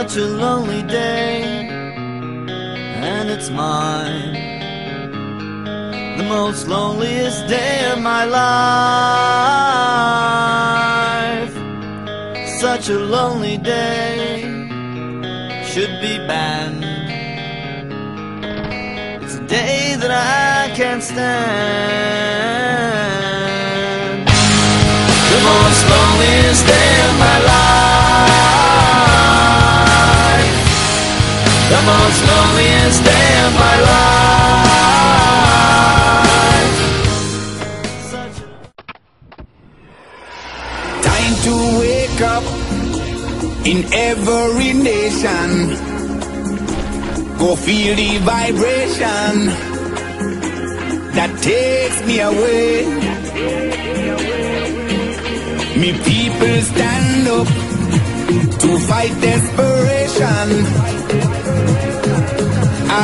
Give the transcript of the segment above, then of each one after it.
such a lonely day, and it's mine. The most loneliest day of my life. Such a lonely day should be banned. It's a day that I can't stand. In every nation. Go feel the vibration that takes me away. Me people stand up to fight desperation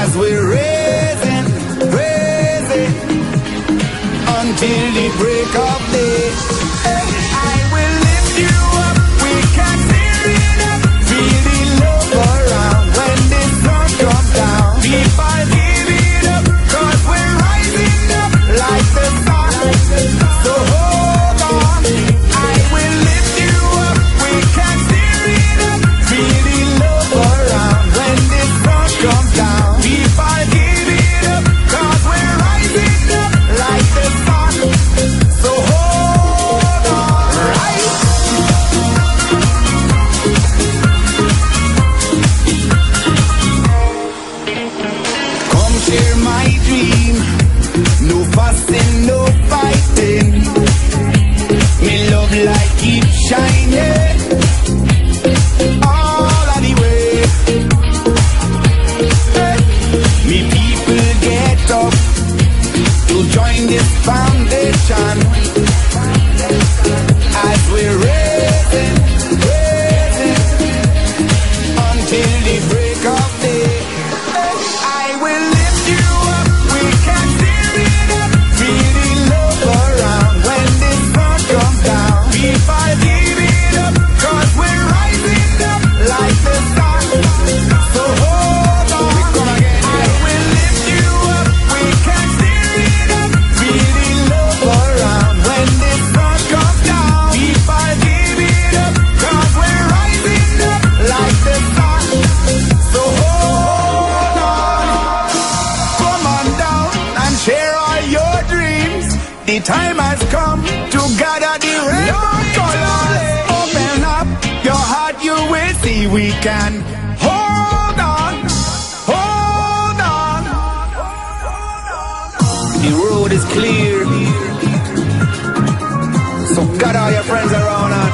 as we're raising, raising until the break of day. My dream. No fussing, no fighting. Me love light keep shining. All the way. Me people get up to join this foundation. As we're raising The time has come to gather the rainbow colors. Open up your heart, you will see we can. Hold on, hold on. The road is clear. So gather all your friends around and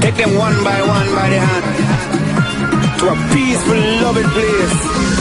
take them one by one by the hand to a peaceful, loving place.